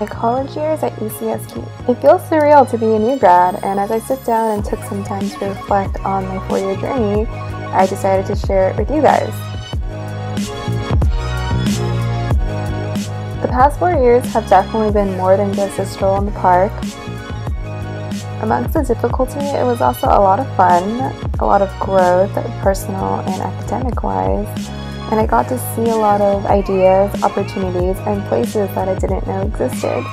My college years at UCSB. It feels surreal to be a new grad, and as I sit down and took some time to reflect on my four year journey, I decided to share it with you guys. The past four years have definitely been more than just a stroll in the park. Amongst the difficulty, it was also a lot of fun, a lot of growth, personal and academic wise and I got to see a lot of ideas, opportunities, and places that I didn't know existed.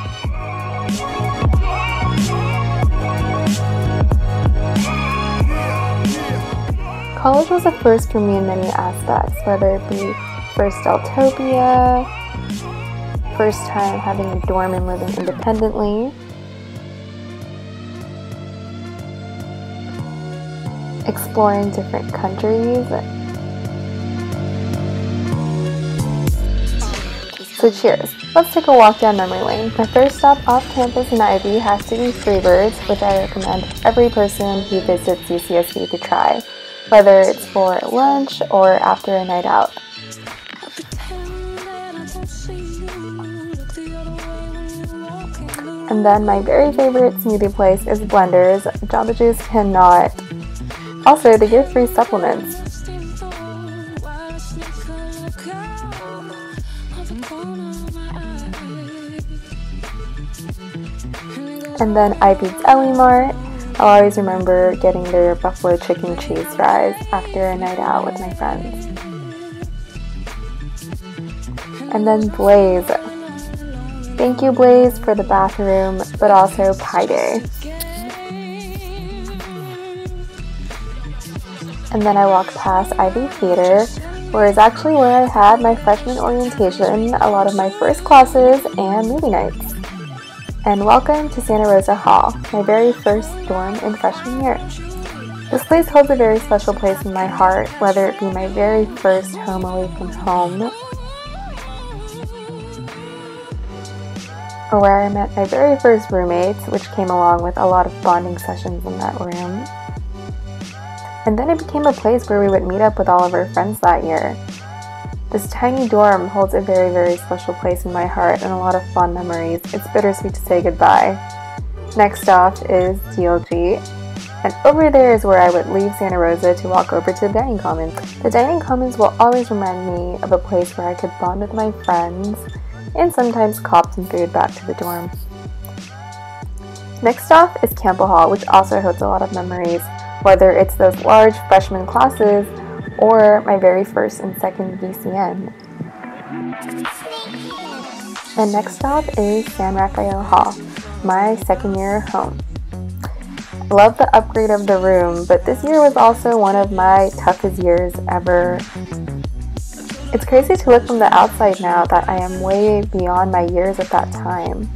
College was a first for me in many aspects, whether it be first Deltopia, first time having a dorm and living independently, exploring different countries, So cheers. Let's take a walk down memory lane. My first stop off campus in IV has to be Freebirds, which I recommend every person who visits UCSB to try, whether it's for lunch or after a night out. And then my very favorite smoothie place is Blenders. Jamba Juice cannot. Also, they give free supplements. And then IV's Deli Mart. I'll always remember getting their buffalo chicken cheese fries after a night out with my friends. And then Blaze. Thank you, Blaze, for the bathroom, but also Pie Day. And then I walk past Ivy Theater, where is actually where I had my freshman orientation, a lot of my first classes, and movie nights and welcome to Santa Rosa Hall, my very first dorm in freshman year. This place holds a very special place in my heart, whether it be my very first home away from home, or where I met my very first roommates, which came along with a lot of bonding sessions in that room. And then it became a place where we would meet up with all of our friends that year. This tiny dorm holds a very, very special place in my heart and a lot of fond memories. It's bittersweet to say goodbye. Next off is DLG, and over there is where I would leave Santa Rosa to walk over to the dining commons. The dining commons will always remind me of a place where I could bond with my friends and sometimes cop some food back to the dorm. Next off is Campbell Hall, which also holds a lot of memories, whether it's those large freshman classes or my very first and second VCN. And next stop is San Rafael Hall, my second year home. Love the upgrade of the room, but this year was also one of my toughest years ever. It's crazy to look from the outside now that I am way beyond my years at that time,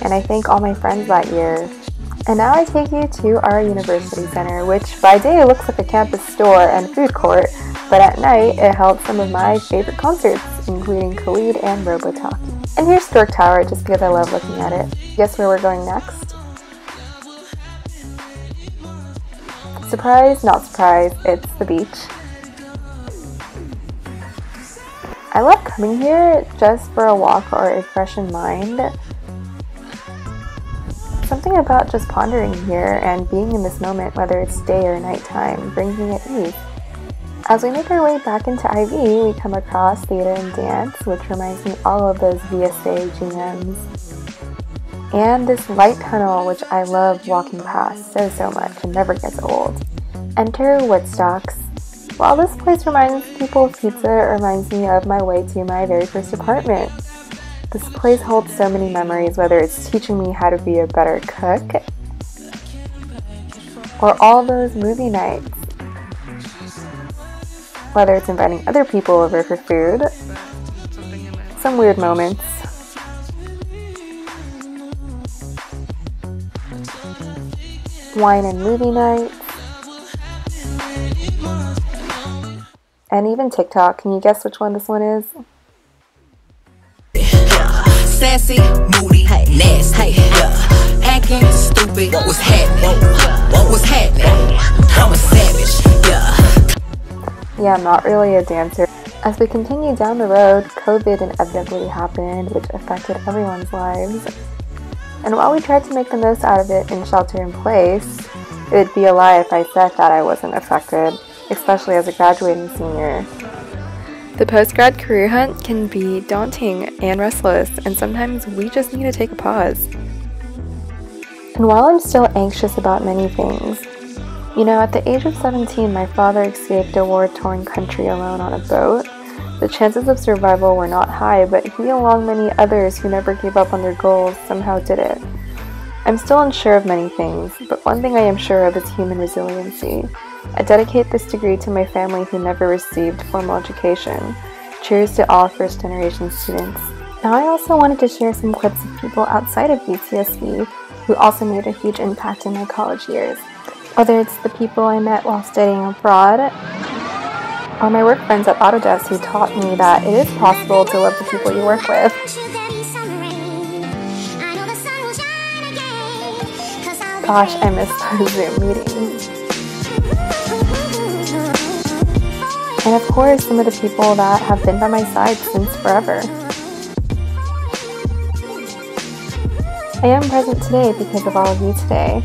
and I thank all my friends that year. And now I take you to our University Center, which by day looks like a campus store and food court, but at night it held some of my favorite concerts, including Khalid and Robotaki. And here's Storke Tower, just because I love looking at it. Guess where we're going next? Surprise, not surprise, it's the beach. I love coming here just for a walk or a fresh in mind. Something about just pondering here and being in this moment, whether it's day or nighttime, brings me at ease. As we make our way back into IV, we come across theater and dance, which reminds me all of those VSA GMs. And this light tunnel, which I love walking past so, so much and never gets old. Enter Woodstocks. While this place reminds people of pizza, it reminds me of my way to my very first apartment. This place holds so many memories, whether it's teaching me how to be a better cook, or all those movie nights whether it's inviting other people over for food, some weird moments. Wine and movie nights. And even TikTok. Can you guess which one this one is? Sassy, moody, hey, nasty, hey, yeah. Acting stupid, what was happening? What was happening? I'm a savage, yeah. Yeah, I'm not really a dancer. As we continued down the road, COVID inevitably happened, which affected everyone's lives. And while we tried to make the most out of it in shelter in place, it would be a lie if I said that I wasn't affected, especially as a graduating senior. The postgrad career hunt can be daunting and restless, and sometimes we just need to take a pause. And while I'm still anxious about many things, you know, at the age of 17, my father escaped a war torn country alone on a boat. The chances of survival were not high, but he, along many others who never gave up on their goals, somehow did it. I'm still unsure of many things, but one thing I am sure of is human resiliency. I dedicate this degree to my family who never received formal education. Cheers to all first generation students. Now, I also wanted to share some clips of people outside of UCSB who also made a huge impact in my college years. Whether it's the people I met while studying abroad, or my work friends at Autodesk who taught me that it is possible to love the people you work with. Gosh, I miss Zoom meetings. And of course, some of the people that have been by my side since forever. I am present today because of all of you today.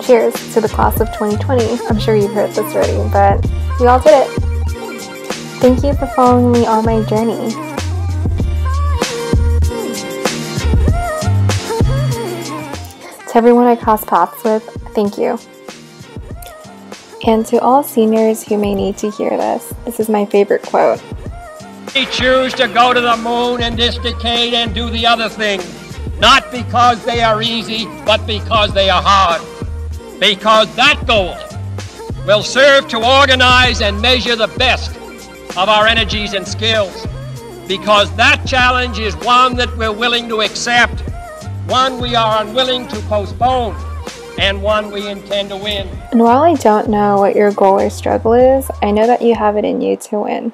Cheers to the class of 2020. I'm sure you've heard this already, but we all did it. Thank you for following me on my journey. To everyone I crossed paths with, thank you. And to all seniors who may need to hear this, this is my favorite quote. We choose to go to the moon in this decade and do the other thing, not because they are easy, but because they are hard. Because that goal will serve to organize and measure the best of our energies and skills. Because that challenge is one that we're willing to accept, one we are unwilling to postpone and one we intend to win. And while I don't know what your goal or struggle is, I know that you have it in you to win.